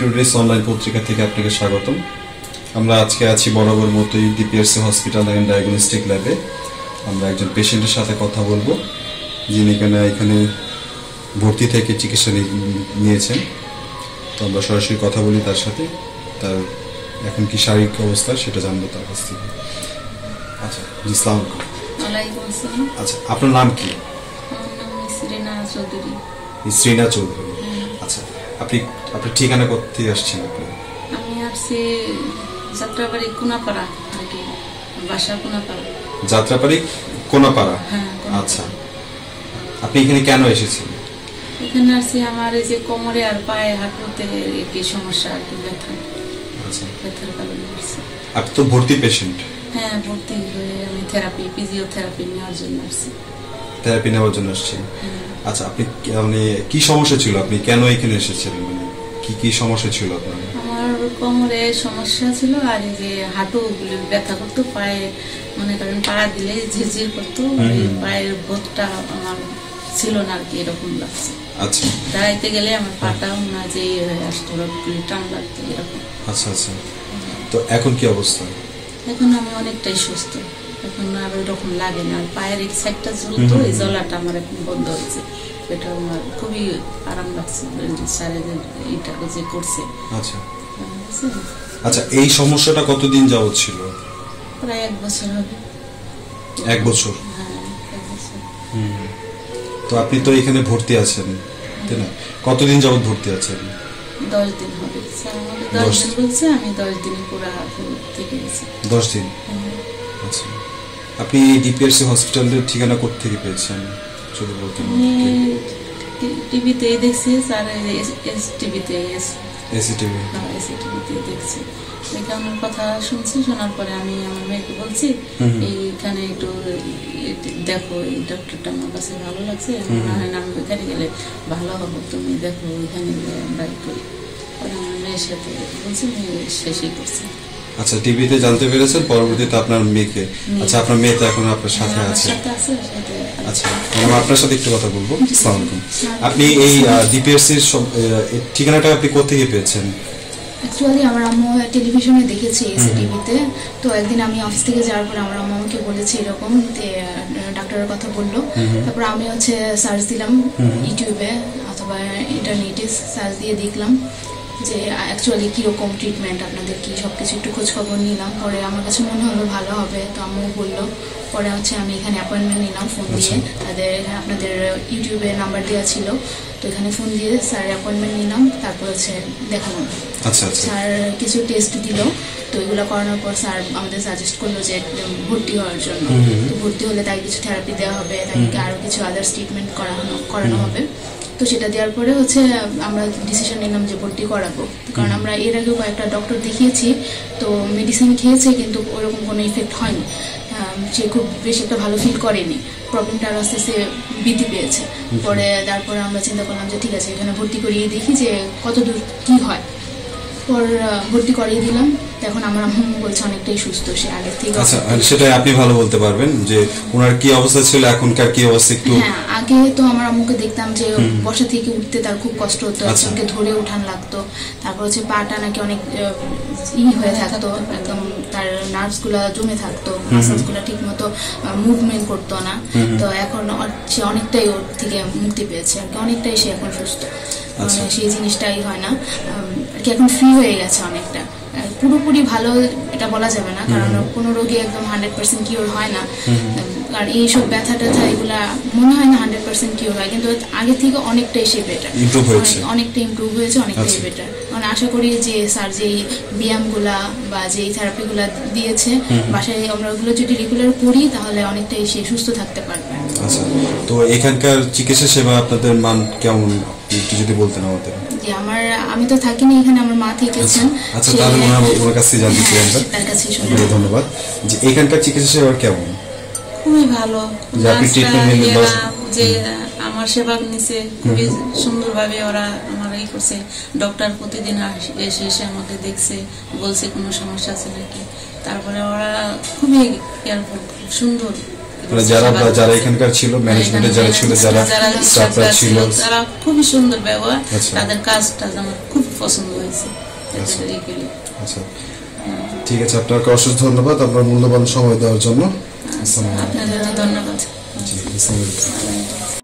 Today's online পত্রিকা থেকে আপনাকে স্বাগতম। আমরা আজকে আছি বরাবর মতোই ডিপিআরসি হসপিটাল অ্যান্ড ডায়াগনস্টিক ল্যাবে আমরা একজন পেশেন্টের সাথে কথা বলব যিনি এখানে এখানে ভর্তি থেকে চিকিৎসা নিয়েছেন। তো আমরা সরাসরি কথা বলি তার সাথে। তার এখন কি শারীরিক অবস্থা সেটা জানব তার কাছ থেকে। আচ্ছা জি ইসলাম আচ্ছা আপনার নাম কি? নাম চৌধুরী। শ্রীনা চৌধুরী। আপনি আপনার ঠিকানা করতে আসছেন আপনি? আমি আসছি যাত্রাবাড়ি কোনাপাড়া আর কি বাসা কোনাপাড়া। যাত্রাপাড়ি কোনাপাড়া? হ্যাঁ আচ্ছা। আপনি এখানে কেন এসেছেন? এখানে আসছি আমার এই যে কোমরে আর পায়ে হাঁটুতে কি সমস্যা আর কি ব্যথা। আচ্ছা। ব্যথার কারণে আসছি। আপনি তো ভর্তি পেশেন্ট হ্যাঁ ভর্তি হয়ে আমি থেরাপি ফিজিওথেরাপি নেওয়ার জন্য আসছি। থেরাপি নেওয়ার জন্য আসছেন। হ্যাঁ। আচ্ছা আপনি মানে কি সমস্যা ছিল? আপনি কেন এখানে এসেছেন? মানে কি কি সমস্যা ছিল আপনার? আমার কোমরে সমস্যা ছিল আর এই যে হাঁটু ব্যথা করতো পায়ে মনে করেন পা দিলে ঝিরঝির করতো পায়ের বোধটা আমার ছিল না আর কি এরকম লাগছে। আচ্ছা। দাঁড়াইতে গেলে আমার পাটাও না যে আসতো টান লাগতো এরকম। আচ্ছা আচ্ছা। তো এখন কি অবস্থা? এখন আমি অনেকটাই সুস্থ। এখন আর ওই রকম লাগে না। আর পায়ের এক সাইডটা জ্বলতো এই জ্বলাটা আমার এখন বন্ধ হয়েছে। এটা আমার খুবই আরাম লাগছে স্যারে যে এইটা যে করছে। আচ্ছা। আচ্ছা এই সমস্যাটা কতদিন যাবত ছিল? প্রায় এক বছর হবে। এক বছর? হ্যাঁ তো আপনি তো এখানে ভর্তি আছেন তাই না? কতদিন যাবত ভর্তি আছেন? দশ দিন হবে। দশ দিন বলছে আমি দশ দিনে পুরা থেকে গেছি দশ দিন? হ্যাঁ। আচ্ছা। আপনি ডিপিআরসি হসপিটালের ঠিকানা কোথা থেকে পেয়েছেন? যদি বলতেন টিভিতে দেখছি স্যার এস টিভিতে এস এসি। টিভি এসি টিভিতে দেখছি। দেখে আমার কথা শুনছি শোনার পরে আমি আমার মেয়েকে বলছি এইখানে একটু দেখো এই ডক্টরটা আমার কাছে ভালো লাগছে মনে হয় না আমি ওইখানে গেলে ভালো হব। তুমি দেখো ওইখানে গেলে আমরা একটু পরে আমার মেয়ের সাথে বলছি মেয়ে শেষই করছে। আচ্ছা টিভিতে জানতে পেরেছেন পরবর্তীতে আপনার মেয়েকে। আচ্ছা আপনার মেয়ে তো এখন আপনার সাথে আছে। সাথে আছে আচ্ছা আমরা আপনার সাথে একটু কথা বলব। আসসালামু আলাইকুম। আপনি এই ডিপিএসসির ঠিকানাটা আপনি কোথেকে পেয়েছেন? অ্যাকচুয়ালি আমার আম্মু টেলিভিশনে দেখেছে এসি টিভিতে। তো একদিন আমি অফিস থেকে যাওয়ার পর আমার আম্মু আমাকে বলেছে এরকম যে ডাক্তারের কথা বলল। তারপর আমি হচ্ছে সার্চ দিলাম ইউটিউবে অথবা ইন্টারনেটে সার্চ দিয়ে দেখলাম। যে অ্যাকচুয়ালি কীরকম ট্রিটমেন্ট আপনাদের কি সব কিছু একটু খোঁজ খবর নিলাম? পরে আমার কাছে মনে হলো ভালো হবে তো আম্মু বলল পরে হচ্ছে আমি এখানে অ্যাপয়েন্টমেন্ট নিলাম ফোন দিয়ে। তাদের আপনাদের ইউটিউবে নাম্বার দেওয়া ছিল তো এখানে ফোন দিয়ে স্যার অ্যাপয়েন্টমেন্ট নিলাম তারপর হচ্ছে দেখালাম আচ্ছা আচ্ছা। স্যার কিছু টেস্ট দিল তো এগুলো করানোর পর স্যার আমাদের সাজেস্ট করল যে ভর্তি হওয়ার জন্য। তো ভর্তি হলে তাকে কিছু থেরাপি দেওয়া হবে তাকে আরও কিছু আদার্স ট্রিটমেন্ট করানো করানো হবে। তো সেটা দেওয়ার পরে হচ্ছে আমরা ডিসিশন নিলাম যে ভর্তি করাবো। কারণ আমরা এর আগেও কয়েকটা ডক্টর দেখিয়েছি তো মেডিসিন খেয়েছে কিন্তু ওরকম কোনো ইফেক্ট হয়নি। সে খুব বেশি একটা ভালো ফিল করেনি। প্রবলেমটা আরও আস্তে আস্তে বৃদ্ধি পেয়েছে। পরে তারপরে আমরা চিন্তা করলাম যে ঠিক আছে এখানে ভর্তি করিয়ে দেখি যে কত দূর কী হয়। পর ভর্তি করিয়ে দিলাম। এখন আমার আম্মু বলছে অনেকটাই সুস্থ সে আগের থেকে আচ্ছা আর সেটা আপনি ভালো বলতে পারবেন যে ওনার কি অবস্থা ছিল এখনকার কি অবস্থা একটু? হ্যাঁ আগে তো আমার আম্মুকে দেখতাম যে বসা থেকে উঠতে তার খুব কষ্ট হতো আচ্ছা। একজনকে ধরে উঠান লাগতো। তারপর হচ্ছে পাটা নাকি অনেক ই হয়ে থাকতো একদম তার নার্ভসগুলা জমে থাকতো মাসেলসগুলা ঠিক মতো মুভমেন্ট করতো না। তো এখন সে অনেকটাই ওর থেকে মুক্তি পেয়েছে আর অনেকটাই সে এখন সুস্থ। আচ্ছা। মানে সেই জিনিসটাই হয় না। আর কি এখন ফ্রি হয়ে গেছে অনেকটা। পুরোপুরি ভালো এটা বলা যাবে না কারণ কোনো রোগী একদম হান্ড্রেড পার্সেন্ট কিওর হয় না। আর এইসব ব্যথা ট্যাথা এগুলা মনে হয় না হান্ড্রেড পার্সেন্ট কিওর হয় কিন্তু আগে থেকে অনেকটাই সে বেটার অনেকটা ইমপ্রুভ হয়েছে। অনেকটাই আচ্ছা। বেটার মানে আশা করি যে স্যার যেই ব্যায়ামগুলা বা যেই থেরাপিগুলা দিয়েছে বাসায় আমরা ওগুলো যদি রেগুলার করি তাহলে অনেকটাই সে সুস্থ থাকতে পারবে। আচ্ছা। তো এখানকার চিকিৎসা সেবা আপনাদের মান কেমন? একটু যদি বলতেন আমাদের। যে আমার আমি তো থাকিনি এখানে আমার মা থেকেছেন। আচ্ছা তাহলে ওনার ওনার কাছ জানতে চাই আমরা। তার শুনব। ধন্যবাদ। যে এখানকার চিকিৎসা সেবা কেমন? খুবই ভালো। যে আপনি treatment নিলেন যে আমার সেবা নিছে খুবই সুন্দরভাবে ওরা আমার এই করছে। ডক্টর প্রতিদিন এসে এসে আমাকে দেখছে বলছে কোনো সমস্যা আছে নাকি? তারপরে ওরা খুবই কেয়ারফুল সুন্দর। মানে যারা যারা এখানকার ছিল ম্যানেজমেন্টে যারা ছিল যারা স্টাফরা ছিল। তারা খুবই সুন্দর ব্যবহার। আচ্ছা। তাদের কাজটা আমার খুব পছন্দ হয়েছে। আচ্ছা। আচ্ছা। ঠিক আছে আপনাকে অসংখ্য ধন্যবাদ আপনার মূল্যবান সময় দেওয়ার জন্য। আচ্ছা ধন্যবাদ। জি আসসালামু আলাইকুম।